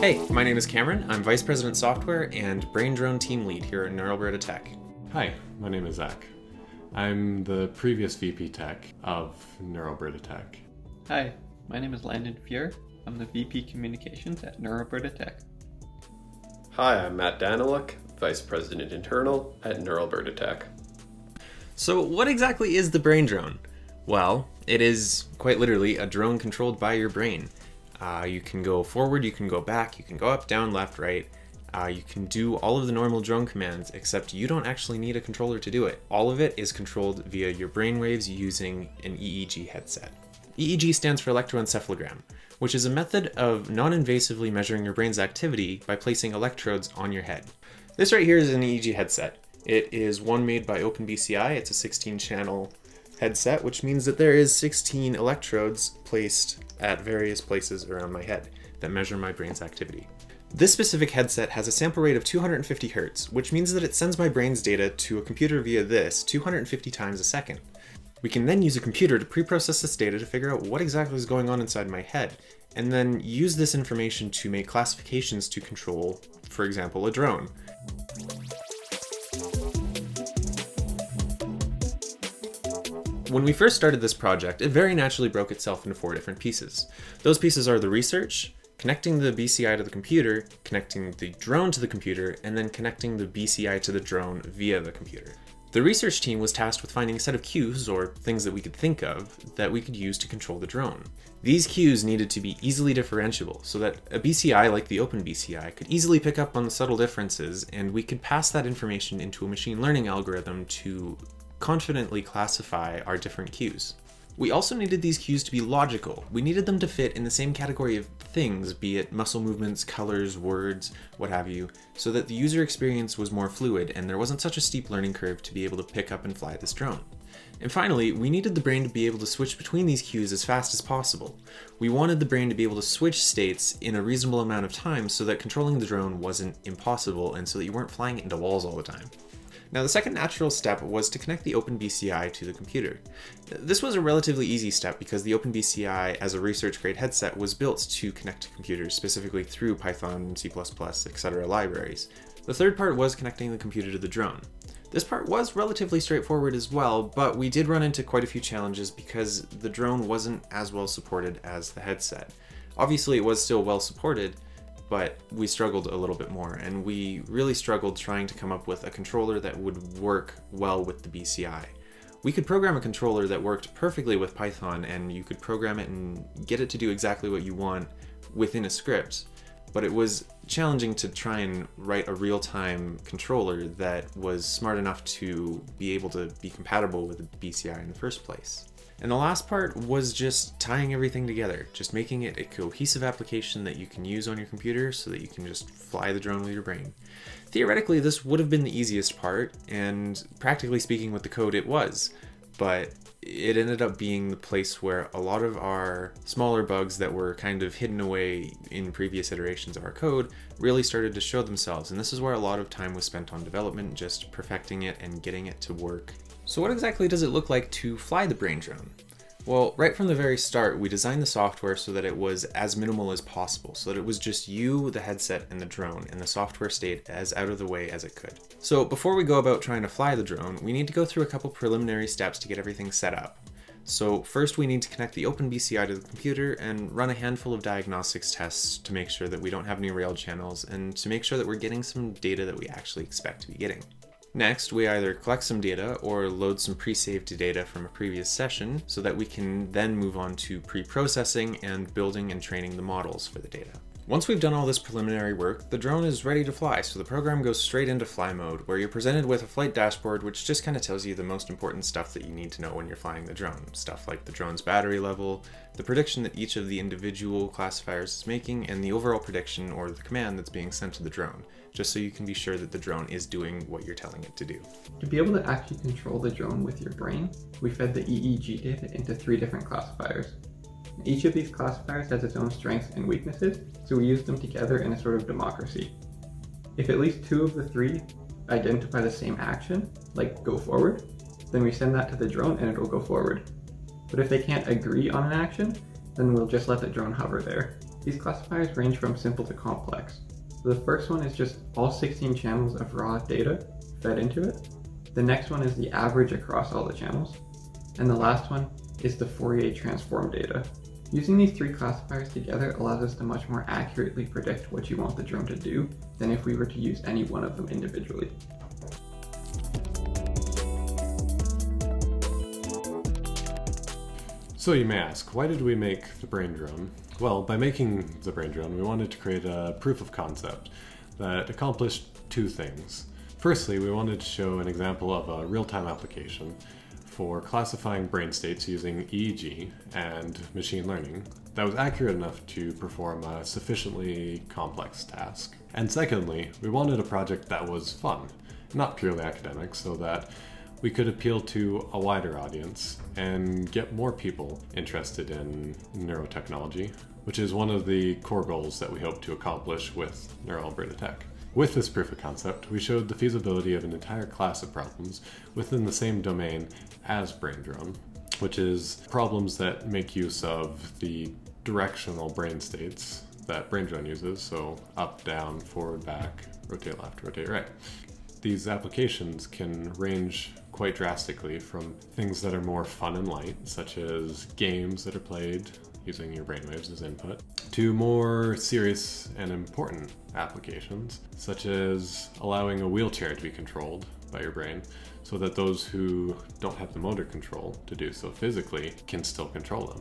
Hey, my name is Cameron. I'm Vice President Software and Brain Drone Team Lead here at NeurAlbertaTech. Hi, my name is Zach. I'm the previous VP Tech of NeurAlbertaTech. Hi, my name is Landon Fuhr. I'm the VP Communications at NeurAlbertaTech. Hi, I'm Matt Daniluk, Vice President Internal at NeurAlbertaTech. So, what exactly is the brain drone? Well, it is quite literally a drone controlled by your brain. Uh, you can go forward, you can go back, you can go up, down, left, right. Uh, you can do all of the normal drone commands, except you don't actually need a controller to do it. All of it is controlled via your brainwaves using an EEG headset. EEG stands for electroencephalogram, which is a method of non-invasively measuring your brain's activity by placing electrodes on your head. This right here is an EEG headset. It is one made by OpenBCI. It's a 16 channel headset, which means that there is 16 electrodes placed at various places around my head that measure my brain's activity. This specific headset has a sample rate of 250 Hz, which means that it sends my brain's data to a computer via this 250 times a second. We can then use a computer to pre-process this data to figure out what exactly is going on inside my head, and then use this information to make classifications to control, for example, a drone. When we first started this project, it very naturally broke itself into four different pieces. Those pieces are the research, connecting the BCI to the computer, connecting the drone to the computer, and then connecting the BCI to the drone via the computer. The research team was tasked with finding a set of cues, or things that we could think of, that we could use to control the drone. These cues needed to be easily differentiable, so that a BCI like the OpenBCI could easily pick up on the subtle differences, and we could pass that information into a machine learning algorithm to confidently classify our different cues. We also needed these cues to be logical. We needed them to fit in the same category of things, be it muscle movements, colors, words, what have you, so that the user experience was more fluid and there wasn't such a steep learning curve to be able to pick up and fly this drone. And finally, we needed the brain to be able to switch between these cues as fast as possible. We wanted the brain to be able to switch states in a reasonable amount of time so that controlling the drone wasn't impossible and so that you weren't flying it into walls all the time. Now the second natural step was to connect the OpenBCI to the computer. This was a relatively easy step because the OpenBCI as a research grade headset was built to connect to computers specifically through Python, C++, etc. libraries. The third part was connecting the computer to the drone. This part was relatively straightforward as well, but we did run into quite a few challenges because the drone wasn't as well supported as the headset. Obviously it was still well supported, but we struggled a little bit more and we really struggled trying to come up with a controller that would work well with the BCI. We could program a controller that worked perfectly with Python and you could program it and get it to do exactly what you want within a script, but it was challenging to try and write a real-time controller that was smart enough to be able to be compatible with the BCI in the first place. And the last part was just tying everything together, just making it a cohesive application that you can use on your computer so that you can just fly the drone with your brain. Theoretically, this would have been the easiest part, and practically speaking with the code it was, but it ended up being the place where a lot of our smaller bugs that were kind of hidden away in previous iterations of our code really started to show themselves, and this is where a lot of time was spent on development, just perfecting it and getting it to work so what exactly does it look like to fly the brain drone? Well, right from the very start, we designed the software so that it was as minimal as possible, so that it was just you, the headset, and the drone, and the software stayed as out of the way as it could. So before we go about trying to fly the drone, we need to go through a couple preliminary steps to get everything set up. So first we need to connect the OpenBCI to the computer and run a handful of diagnostics tests to make sure that we don't have any rail channels and to make sure that we're getting some data that we actually expect to be getting. Next, we either collect some data or load some pre-saved data from a previous session so that we can then move on to pre-processing and building and training the models for the data. Once we've done all this preliminary work, the drone is ready to fly, so the program goes straight into fly mode, where you're presented with a flight dashboard which just kind of tells you the most important stuff that you need to know when you're flying the drone. Stuff like the drone's battery level, the prediction that each of the individual classifiers is making, and the overall prediction or the command that's being sent to the drone, just so you can be sure that the drone is doing what you're telling it to do. To be able to actually control the drone with your brain, we fed the EEG data into three different classifiers. Each of these classifiers has its own strengths and weaknesses, so we use them together in a sort of democracy. If at least two of the three identify the same action, like go forward, then we send that to the drone and it'll go forward. But if they can't agree on an action, then we'll just let the drone hover there. These classifiers range from simple to complex. The first one is just all 16 channels of raw data fed into it. The next one is the average across all the channels. And the last one is the Fourier transform data. Using these three classifiers together allows us to much more accurately predict what you want the drone to do than if we were to use any one of them individually. So you may ask, why did we make the brain drone? Well, by making the brain drone, we wanted to create a proof of concept that accomplished two things. Firstly, we wanted to show an example of a real-time application for classifying brain states using EEG and machine learning that was accurate enough to perform a sufficiently complex task. And secondly, we wanted a project that was fun, not purely academic, so that we could appeal to a wider audience and get more people interested in neurotechnology, which is one of the core goals that we hope to accomplish with NeurAlbertaTech. With this proof of concept, we showed the feasibility of an entire class of problems within the same domain as BrainDrone, which is problems that make use of the directional brain states that BrainDrone uses, so up, down, forward, back, rotate left, rotate right. These applications can range quite drastically from things that are more fun and light, such as games that are played using your brainwaves as input, to more serious and important applications, such as allowing a wheelchair to be controlled by your brain so that those who don't have the motor control to do so physically can still control them.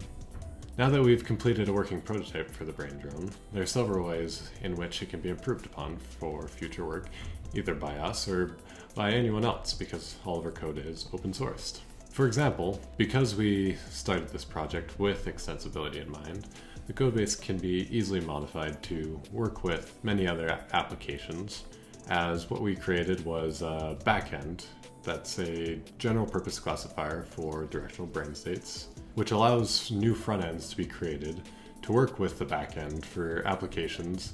Now that we've completed a working prototype for the brain drone, there are several ways in which it can be improved upon for future work, either by us or by anyone else because all of our code is open sourced. For example, because we started this project with extensibility in mind, the codebase can be easily modified to work with many other applications, as what we created was a backend that's a general purpose classifier for directional brain states, which allows new front ends to be created to work with the backend for applications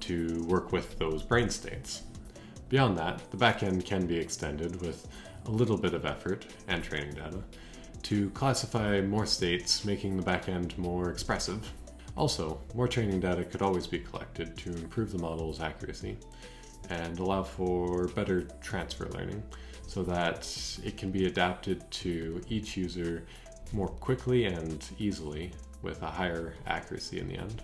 to work with those brain states. Beyond that, the backend can be extended with a little bit of effort and training data to classify more states, making the backend more expressive. Also, more training data could always be collected to improve the model's accuracy and allow for better transfer learning so that it can be adapted to each user more quickly and easily with a higher accuracy in the end.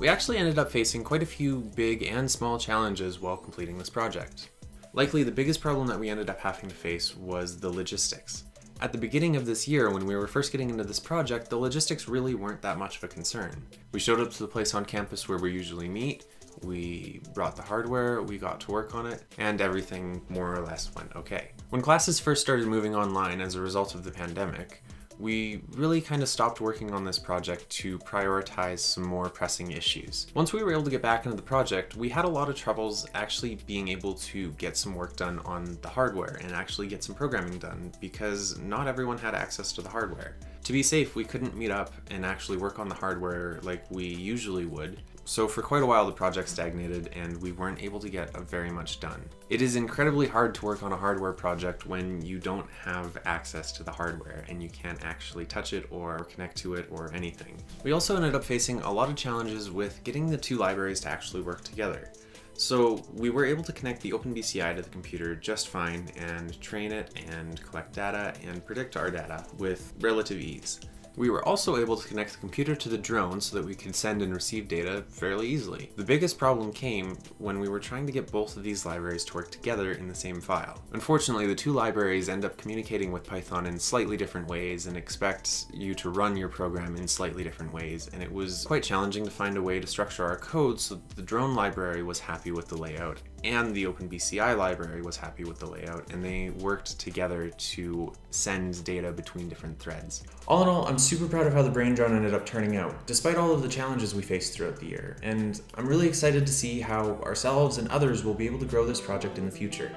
We actually ended up facing quite a few big and small challenges while completing this project. Likely the biggest problem that we ended up having to face was the logistics. At the beginning of this year, when we were first getting into this project, the logistics really weren't that much of a concern. We showed up to the place on campus where we usually meet, we brought the hardware, we got to work on it, and everything more or less went okay. When classes first started moving online as a result of the pandemic, we really kind of stopped working on this project to prioritize some more pressing issues. Once we were able to get back into the project, we had a lot of troubles actually being able to get some work done on the hardware and actually get some programming done because not everyone had access to the hardware. To be safe, we couldn't meet up and actually work on the hardware like we usually would, so for quite a while the project stagnated and we weren't able to get very much done. It is incredibly hard to work on a hardware project when you don't have access to the hardware and you can't actually touch it or connect to it or anything. We also ended up facing a lot of challenges with getting the two libraries to actually work together. So we were able to connect the OpenBCI to the computer just fine and train it and collect data and predict our data with relative ease. We were also able to connect the computer to the drone so that we could send and receive data fairly easily. The biggest problem came when we were trying to get both of these libraries to work together in the same file. Unfortunately, the two libraries end up communicating with Python in slightly different ways and expect you to run your program in slightly different ways, and it was quite challenging to find a way to structure our code so that the drone library was happy with the layout and the OpenBCI library was happy with the layout, and they worked together to send data between different threads. All in all, I'm super proud of how the Brain Drone ended up turning out, despite all of the challenges we faced throughout the year, and I'm really excited to see how ourselves and others will be able to grow this project in the future.